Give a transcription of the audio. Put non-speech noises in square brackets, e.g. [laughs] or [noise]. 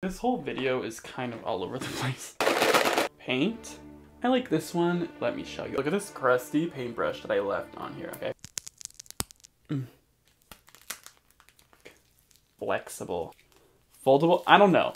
This whole video is kind of all over the [laughs] place. Paint. I like this one. Let me show you. Look at this crusty paintbrush that I left on here, okay? Mm. Flexible. Foldable? I don't know.